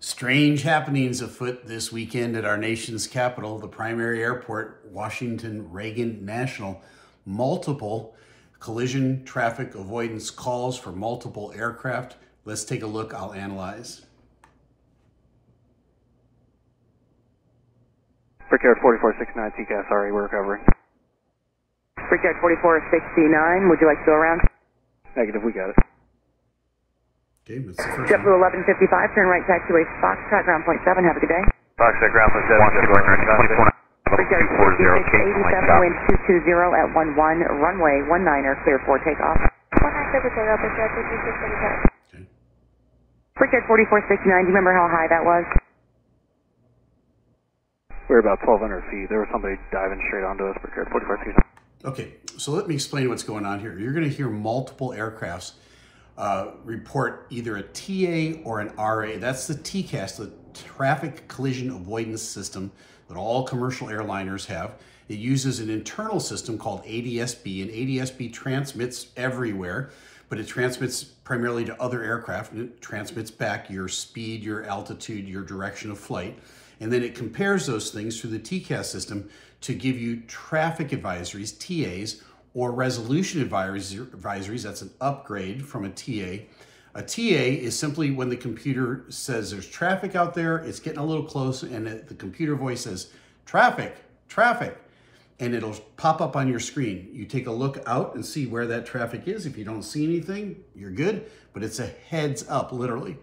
Strange happenings afoot this weekend at our nation's capital, the primary airport, Washington Reagan National. Multiple collision traffic avoidance calls for multiple aircraft. Let's take a look. I'll analyze. Brickyard 4469 TCAS, sorry, we're recovering. Brickyard 4469, would you like to go around? Negative, we got it. Okay, that's the first JetBlue 1155, turn right taxiway Foxtrot, ground point 7, have a good day. Foxtrot ground point seven, jet going right, twenty-four, Brickyard four zero, 4687, wind 220 at 11, runway 19er, clear for takeoff. One nine seven zero, Brickyard fifty six thirty seven. Okay. Brickyard 4469, do you remember how high that was? We were about 1,200 feet. There was somebody diving straight onto us, Brickyard 4469. Okay, so let me explain what's going on here. You're going to hear multiple aircrafts uh, report either a TA or an RA. That's the TCAS, the Traffic Collision Avoidance System that all commercial airliners have. It uses an internal system called ADSB, and ADSB transmits everywhere, but it transmits primarily to other aircraft, and it transmits back your speed, your altitude, your direction of flight. And then it compares those things through the TCAS system to give you traffic advisories, TAs, or resolution advisories. That's an upgrade from a TA. A TA is simply when the computer says there's traffic out there, it's getting a little close, and the the computer voice says, traffic, traffic, and it'll pop up on your screen. You take a look out and see where that traffic is. If you don't see anything, you're good, but it's a heads up, literally.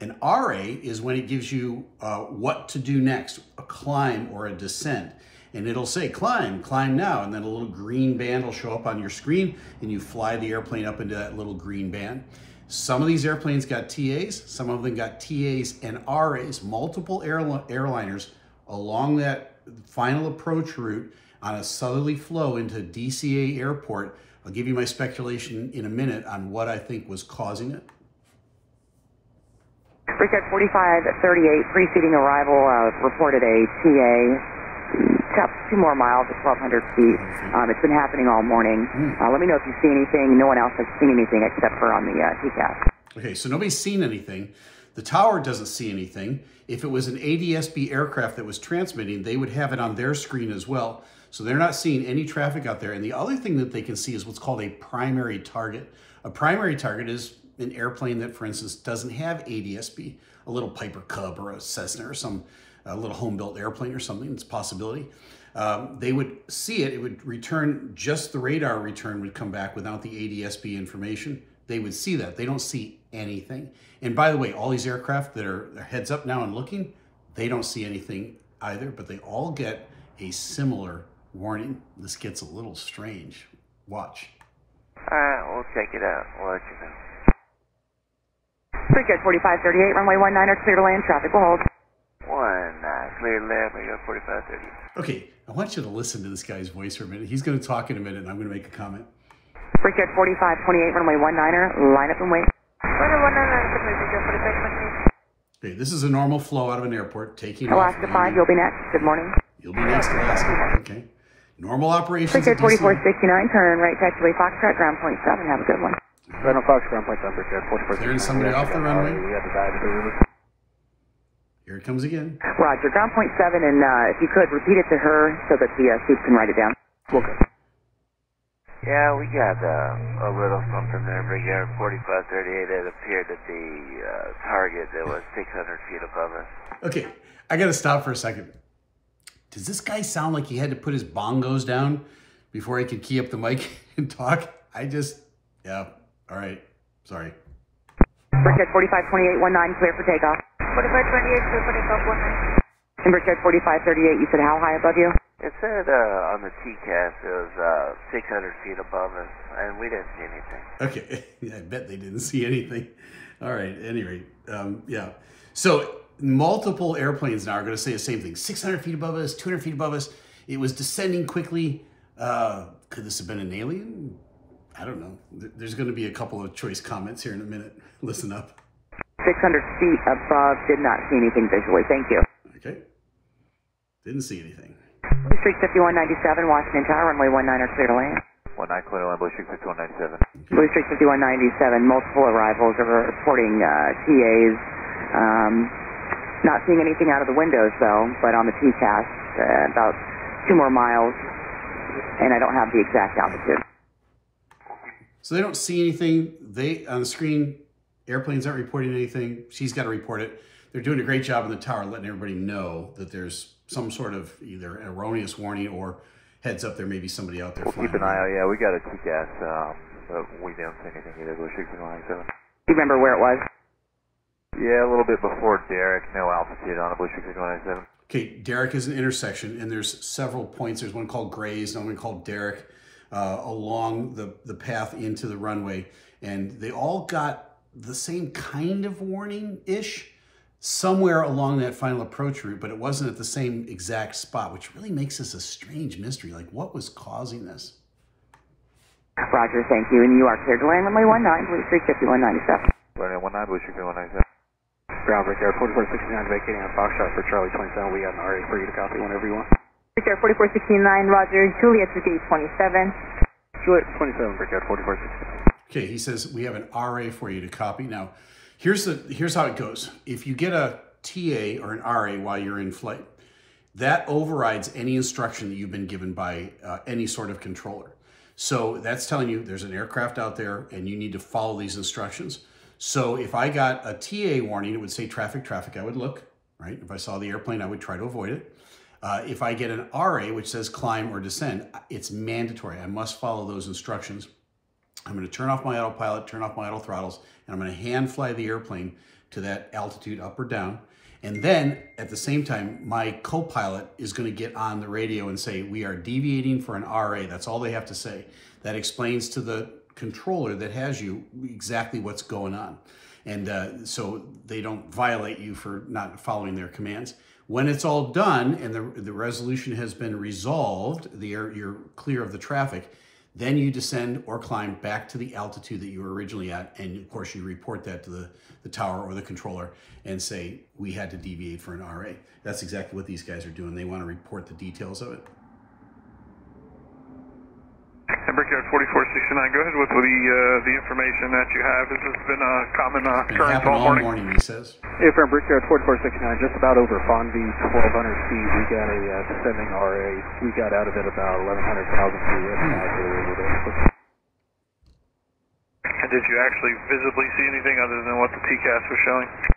An RA is when it gives you uh, what to do next, a climb or a descent. And it'll say climb, climb now. And then a little green band will show up on your screen and you fly the airplane up into that little green band. Some of these airplanes got TAs, some of them got TAs and RAs, multiple airli- airliners along that final approach route on a southerly flow into DCA airport. I'll give you my speculation in a minute on what I think was causing it. Brickyard 4538, preceding arrival, uh, reported a TA, top two more miles at 1,200 feet. Um, it's been happening all morning. Uh, let me know if you see anything. No one else has seen anything except for on the uh, TCAS. Okay, so nobody's seen anything. The tower doesn't see anything. If it was an ADSB aircraft that was transmitting, they would have it on their screen as well. So they're not seeing any traffic out there. And the other thing that they can see is what's called a primary target. A primary target is an airplane that, for instance, doesn't have ADSB, a little Piper Cub or a Cessna or some a little home-built airplane or something. It's a possibility. Um, they would see it. It would return just the radar return would come back without the ADSB information. They would see that. They don't see anything. And by the way, all these aircraft that are heads up now and looking, they don't see anything either. But they all get a similar warning. This gets a little strange. Watch. Alright, we'll check it out, we'll let you know. Brickyard 4538, runway 19er, clear to land, traffic will hold. One, clear left, we got forty-five thirty. Okay, I want you to listen to this guy's voice for a minute. He's going to talk in a minute, and I'm going to make a comment. Brickyard 4528, runway 19er, line up and wait. One one nine nine seven Brickyard forty five twenty eight. Okay, this is a normal flow out of an airport. Taking off. Alaska 5, you'll be next. Good morning. You'll be next, Alaska. Okay. Normal operations. Brickyard 4469, turn right taxiway Foxtrot, ground point 7, have a good one. Randall Fox, ground point 7, Brickyard 4469. Clearing somebody off the runway. We had to dive into the river. Here it comes again. Roger, ground point 7, and uh, if you could, repeat it to her so that the uh, seats can write it down. Okay. Yeah, we got, uh, a little something there, Brickyard forty-five thirty-eight, it appeared that the, uh, target that was six hundred feet above us. Okay, I got to stop for a second. Does this guy sound like he had to put his bongos down before he could key up the mic and talk? I just, yeah, all right, sorry. Brickyard 4528, 19, clear for takeoff. Forty five twenty eight, clear for takeoff one nine. And 4538, you said how high above you? It said, uh, on the TCAS, it was, uh, six hundred feet above us, and we didn't see anything. Okay, I bet they didn't see anything. All right, at any rate, um, yeah. So multiple airplanes now are going to say the same thing 600 feet above us, 200 feet above us. It was descending quickly. Uh, could this have been an alien? I don't know. There's going to be a couple of choice comments here in a minute. Listen up. 600 feet above, did not see anything visually. Thank you. Okay. Didn't see anything. Blue Streak 5197, Washington Tower, runway 19er, clear to land. One nine clear line, Blue Streak fifty-one ninety-seven. Blue Streak 5197, multiple arrivals are reporting uh, TAs. Um, Not seeing anything out of the windows though, but on the TCAS, uh, about two more miles, and I don't have the exact altitude. So they don't see anything. They on the screen, airplanes aren't reporting anything. She's got to report it. They're doing a great job in the tower, letting everybody know that there's some sort of either erroneous warning or heads up there may be somebody out there. We'll keep an eye out. Yeah, we got a TCAS, um, but we don't see anything either. Blue Streak 197. Do you remember where it was? Yeah, a little bit before Derek. No altitude on a Blue Streak 197. Okay, Derek is an intersection, and there's several points. There's one called Grays, another one called Derek, uh, along the, the path into the runway. And they all got the same kind of warning-ish somewhere along that final approach route, but it wasn't at the same exact spot, which really makes this a strange mystery. Like, what was causing this? Roger, thank you. And you are cleared to land runway 19, Blue Streak 5197. Runway 19, Blue Streak 197. Ground Brickyard 4469 vacating on Foxtrot for Charlie 27. We got an RA for you to copy whenever you want. Brickyard 4469, Roger. Juliet to gate 27. Juliet 27, Brickyard 4469. Okay, he says we have an RA for you to copy. Now, here's the here's how it goes. If you get a TA or an RA while you're in flight, that overrides any instruction that you've been given by uh, any sort of controller. So that's telling you there's an aircraft out there and you need to follow these instructions. So if I got a TA warning, it would say traffic, traffic, I would look, right? If I saw the airplane, I would try to avoid it. Uh, if I get an RA, which says climb or descend, it's mandatory. I must follow those instructions. I'm going to turn off my autopilot, turn off my auto throttles, and I'm going to hand fly the airplane to that altitude up or down. And then at the same time, my co-pilot is going to get on the radio and say, we are deviating for an RA. That's all they have to say. That explains to the controller that has you exactly what's going on. And uh, so they don't violate you for not following their commands. When it's all done and the, the resolution has been resolved, the air, you're clear of the traffic, then you descend or climb back to the altitude that you were originally at. And of course, you report that to the, the tower or the controller and say, we had to deviate for an RA. That's exactly what these guys are doing. They want to report the details of it. And Brickyard 4469, go ahead with the uh, the information that you have. This has been a common uh, occurrence happened all all morning. morning, he says. Airframe Brickyard 4469, just about over Fonview, 1200 feet. We got a uh, descending RA. We got out of it about 1100,000 feet. It's not really over there. And did you actually visibly see anything other than what the TCAS was showing?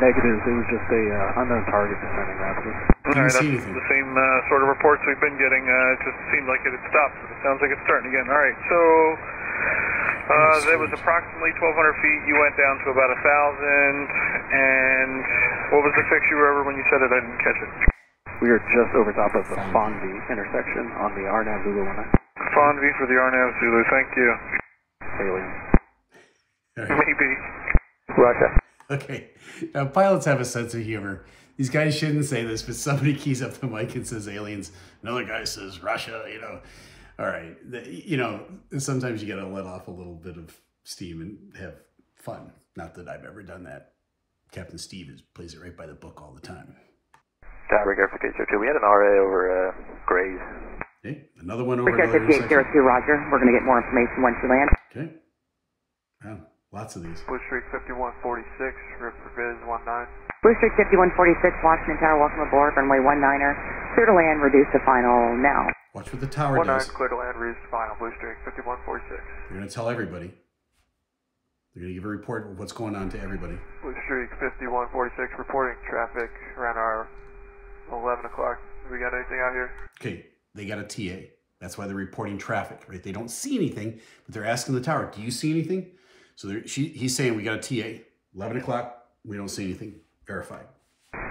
Negatives. It was just a uh, unknown target descending rapidly. All Didn't right, see that's the same uh, sort of reports we've been getting. Uh, it just seemed like it had stopped. It sounds like it's starting again. All right, so uh, there was approximately 1,200 feet. You went down to about 1,000. And what was the fix you were over when you said it? I didn't catch it. We are just over top of the Fonview intersection on the RNAV Zulu 19 Fonview for the RNAV Zulu. Thank you. alien. Maybe. Russia. Okay. Now, pilots have a sense of humor. These guys shouldn't say this, but somebody keys up the mic and says aliens. Another guy says Russia, you know. All right. The- You know, sometimes you got to let off a little bit of steam and have fun. Not that I've ever done that. Captain Steeeve is, plays it right by the book all the time. Tower Brickyard 5802. We had an RA over uh, Grays. Okay. Another one over Brickyard another intersection. 5802, Roger. We're going to get more information once you land. Okay. Wow. Lots of these. Blue Streak 5146, Rip for Viz 19. Blue Streak 5146, Washington Tower, welcome aboard. Runway 19er, clear to land, reduce to final now. Watch what the tower does. clear to land, reduced final. Blue Streak 5146. They're going to tell everybody. They're going to give a report of what's going on to everybody. Blue Streak 5146, reporting traffic around our 11 o'clock. We got anything out here? Okay, they got a TA. That's why they're reporting traffic, right? They don't see anything, but they're asking the tower, "Do you see anything?" So they're, she, he's saying, "We got a TA. 11 o'clock. We don't see anything. Verified."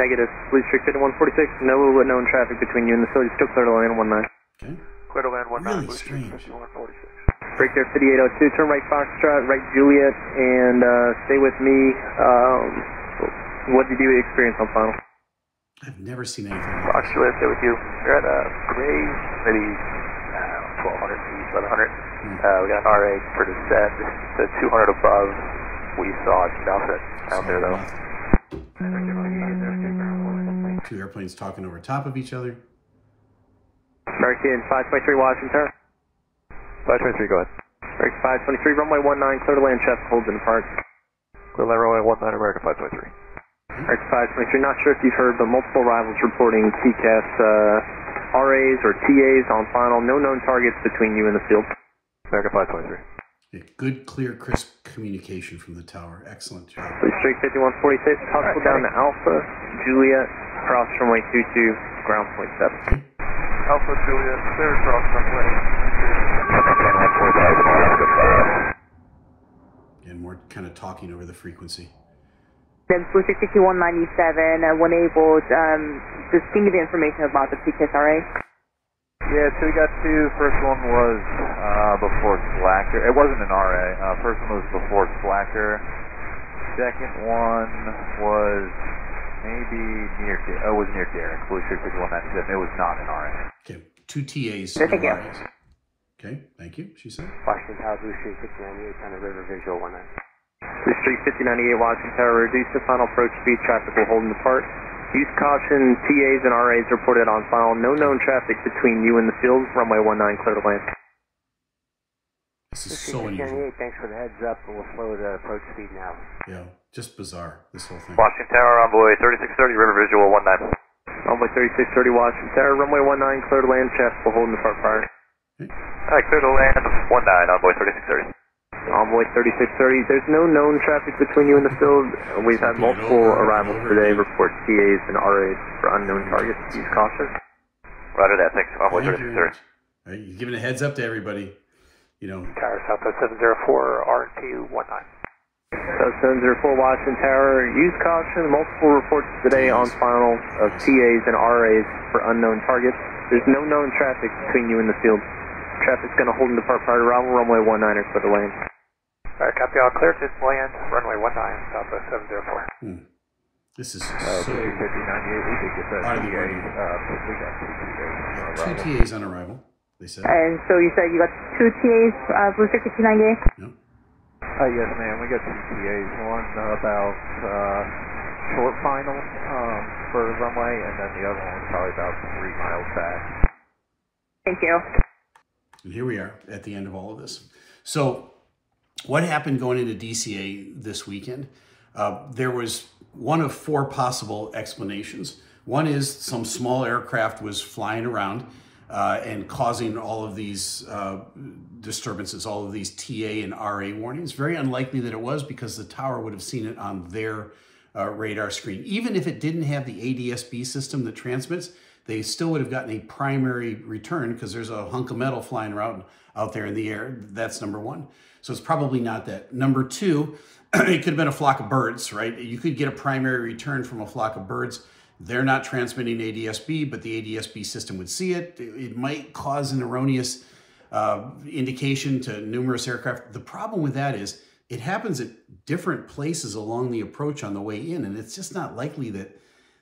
Negative. Blue Streak 5146. No known traffic between you and the facility. Still clear to land 19. Okay. Clear to land 19, Really Streak strange. 5146. Break there 5802. Turn right Foxtrot, right Juliet, and uh, stay with me. Um, what did you experience on final? I've never seen anything. Like Fox this. Juliet, stay with you. We're at uh, Grays, maybe uh, 1200 feet, 1100. Uh, we got an RA for descent. The 200 above, we saw nothing out there though. Two airplanes talking over top of each other. American 523 Washington. 523, go ahead. American 523, runway 19, clear to land, chest holds in park. Clear land runway 19, American 523. Alright, 523. Not sure if you've heard, but multiple rivals reporting TCAS uh, RAs or TAs on final. No known targets between you and the field. America 523. Yeah, good, clear, crisp communication from the tower. Excellent job. Streak 5146, possible down to Alpha, Juliet, cross runway 22, ground point 7. Alpha Juliet, clear across runway. And we're kind of talking over the frequency. Then Blue 6197, uh, when able, um, just give me the information about the TCAS RA. Yeah, so we got two. First one was uh, before Slacker. It wasn't an RA. Uh, first one was before Slacker. Second one was maybe near. Oh, it was near Derek. Blue Streak 5197. It was not an RA. Okay, two TAs. Thank you. Okay, thank you, she said. Washington Tower, Blue Streak 698, on the River Visual 19. Blue Streak 5098, Washington Tower, reduce the final approach speed. Traffic will hold in the park. Use caution. TAs and RAs reported on file. No known traffic between you and the field. Runway 19, clear to land. This is so unusual. thanks for the heads up, and we'll slow the approach speed now. Yeah, just bizarre, this whole thing. Washington Tower, envoy 3630, River Visual 19. Runway 3630, Washington Tower, runway 19, clear to land. Traffic will hold in the park prior. Alright, clear to land 19, envoy 3630. Envoy 3630, there's no known traffic between you and the field. We've had multiple arrivals today. Report TAs and RAs for unknown targets. Use caution. Roger that, thanks. Envoy Thank you very 3630. much. All right, you're giving a heads up to everybody. You know, Tower Southwest 704, RQ 19. So 704 Washington Tower, use caution. Multiple reports today on final of TAs and RAs for unknown targets. There's no known traffic between you and the field. Traffic's going to hold in the park prior to arrival, runway 19 or for the lane. Alright, copy all clear to land, runway 19, Southwest 704. hmm, this is Uh, so. Blue Streak 5098, we did get that Out of the TA. Uh, we got two TAs. on Two arrival. TAs on arrival, they said. And so you said you got two TAs, uh, Blue 6298? No? Uh, yes, ma'am. We got two TAs. One about uh, short final um, for the runway, and then the other one was probably about three miles back. Thank you. And here we are at the end of all of this. So, what happened going into DCA this weekend? Uh, there was one of four possible explanations. One is some small aircraft was flying around uh, and causing all of these uh, disturbances, all of these TA and RA warnings. Very unlikely that it was because the tower would have seen it on their uh, radar screen. Even if it didn't have the ADSB system that transmits, they still would have gotten a primary return because there's a hunk of metal flying around out there in the air. That's number one. So it's probably not that. Number two, it could have been a flock of birds, right? You could get a primary return from a flock of birds. They're not transmitting ADSB, but the ADSB system would see it. It might cause an erroneous uh, indication to numerous aircraft. The problem with that is it happens at different places along the approach on the way in, and it's just not likely that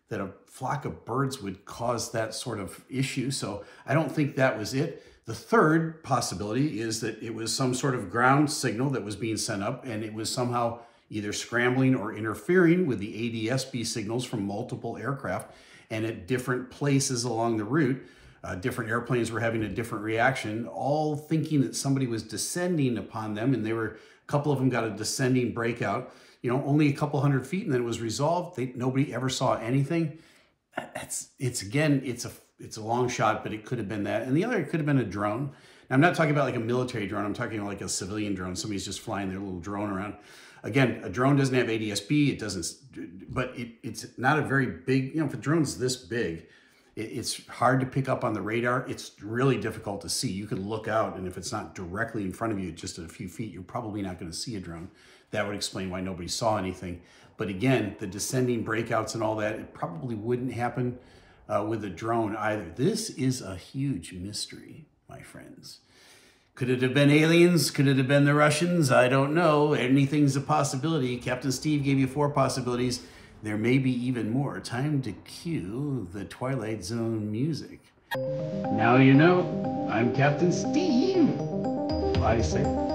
that a flock of birds would cause that sort of issue. So I don't think that was it. The third possibility is that it was some sort of ground signal that was being sent up, and it was somehow either scrambling or interfering with the ADSB signals from multiple aircraft, and at different places along the route. Uh, different airplanes were having a different reaction, all thinking that somebody was descending upon them, and they were a couple of them got a descending breakout. You know, only a couple hundred feet, and then it was resolved. They, nobody ever saw anything. That's it's again, it's a it's a long shot, but it could have been that, and the other it could have been a drone. Now, I'm not talking about like a military drone. I'm talking like a civilian drone. Somebody's just flying their little drone around. Again, a drone doesn't have ADSB. It doesn't, but it, it's not a very big. You know, if a drone's this big, it, it's hard to pick up on the radar. It's really difficult to see. You can look out, and if it's not directly in front of you, just a few feet, you're probably not going to see a drone. That would explain why nobody saw anything. But again, the descending breakouts and all that, it probably wouldn't happen uh, with a drone either. This is a huge mystery, my friends. Could it have been aliens? Could it have been the Russians? I don't know. Anything's a possibility. Captain Steeeve gave you four possibilities. There may be even more. Time to cue the Twilight Zone music. Now you know. I'm Captain Steeeve. Fly safe.